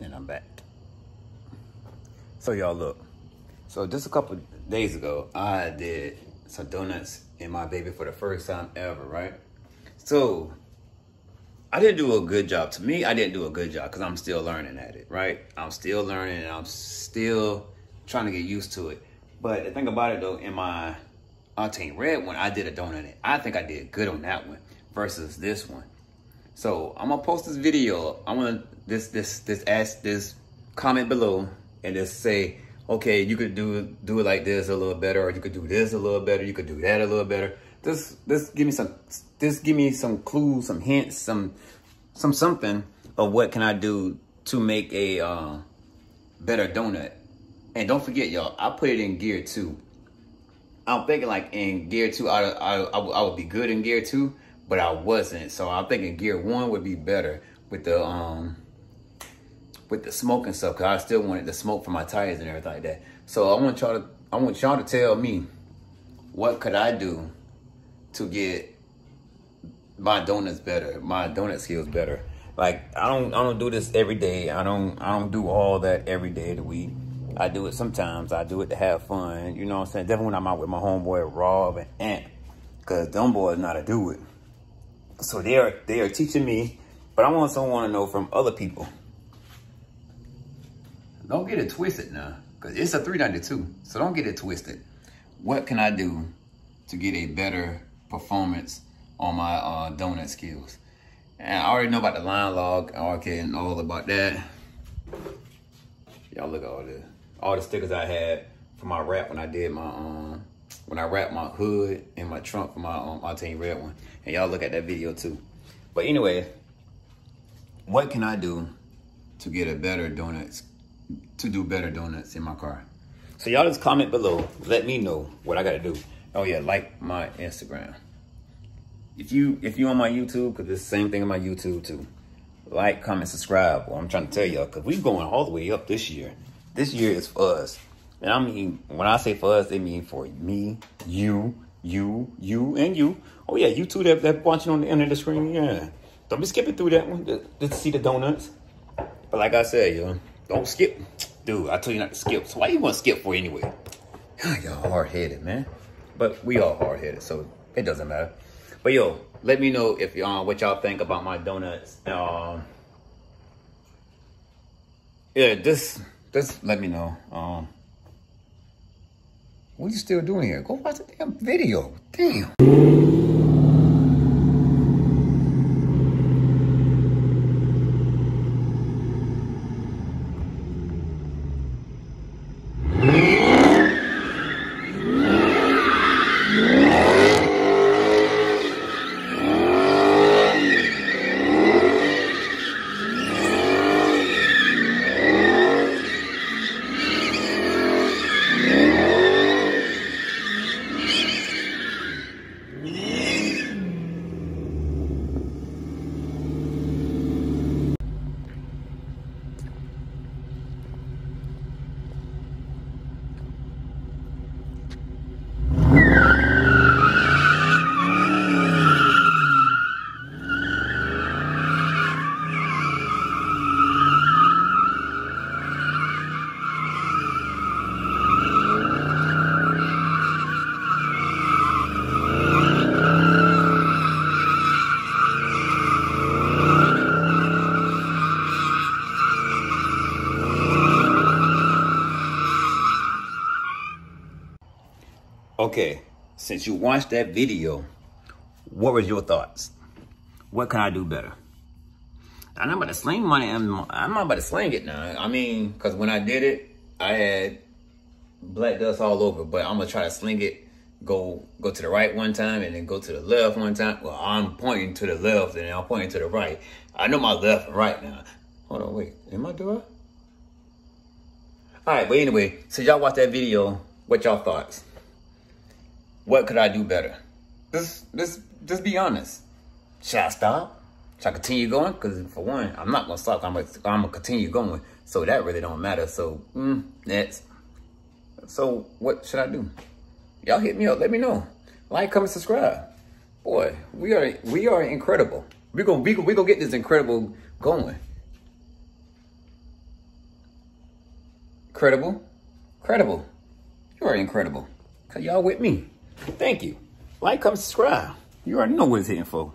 And I'm back. So y'all look. So just a couple days ago, I did some donuts in my baby for the first time ever, right? So I didn't do a good job. To me, I didn't do a good job because I'm still learning at it, right? I'm still learning and I'm still trying to get used to it. But the thing about it though, in my Octane Red one, I did a donut. I think I did good on that one versus this one. So I'm gonna post this video. I want to this this this ask this comment below and just say, okay, you could do do it like this a little better, or you could do this a little better. You could do that a little better. This this give me some this give me some clues, some hints, some some something of what can I do to make a uh, better donut. And don't forget, y'all, I put it in gear two. I'm thinking like in gear two, I, I, I, I would be good in gear two, but I wasn't. So I'm thinking gear one would be better with the um with the smoke and stuff. Cause I still wanted the smoke for my tires and everything like that. So I want y'all to I want y'all to tell me what could I do to get my donuts better, my donut skills better. Like I don't I don't do this every day. I don't I don't do all that every day of the week. I do it sometimes. I do it to have fun. You know what I'm saying? Definitely when I'm out with my homeboy Rob and Ant. Cause them boys know how to do it. So they are they are teaching me, but I also want to know from other people. Don't get it twisted now, because it's a 392. So don't get it twisted. What can I do to get a better performance on my uh, donut skills? And I already know about the line lock, okay, and all about that. Y'all look at all the all the stickers I had for my wrap when I did my um when I wrapped my hood and my trunk for my um Octane Red one. And y'all look at that video too. But anyway, what can I do to get a better donuts to do better donuts in my car. So y'all just comment below. Let me know what I gotta do. Oh yeah, like my Instagram. If you if you on my YouTube, cause it's the same thing on my YouTube too. Like, comment, subscribe. Well, I'm trying to tell y'all, cause we going all the way up this year. This year is for us. And I mean, when I say for us, they mean for me, you, you, you, and you. Oh yeah, you too that, that watching on the end of the screen. Yeah. Don't be skipping through that one to, to see the donuts. But like I said, yo, don't skip. Dude, I told you not to skip. So why you want to skip for anyway? Y'all hard-headed, man. But we all hard-headed, so it doesn't matter. But yo, let me know if y'all uh, what y'all think about my donuts. Um, yeah, just just let me know. Um, what are you still doing here? Go watch the damn video. Damn. Okay, since you watched that video, what was your thoughts? What can I do better? I'm not about to sling money. I'm, I'm not about to sling it now. I mean, because when I did it, I had black dust all over. But I'm gonna try to sling it. Go go to the right one time and then go to the left one time. Well, I'm pointing to the left and I'm pointing to the right. I know my left and right now. Hold on, wait. Am I doing? All right, but anyway, so y'all watch that video. What y'all thoughts? What could I do better? Just, just, just be honest. Should I stop? Should I continue going? Because for one, I'm not gonna stop. I'm gonna, I'm gonna continue going. So that really don't matter. So mm, next. So what should I do? Y'all hit me up. Let me know. Like, comment, subscribe. Boy, we are we are incredible. We gonna we gonna, we gonna get this incredible going. Credible. Credible. You are incredible. Cause y'all with me. Thank you. Like, comment, subscribe. You already know what it's hitting for.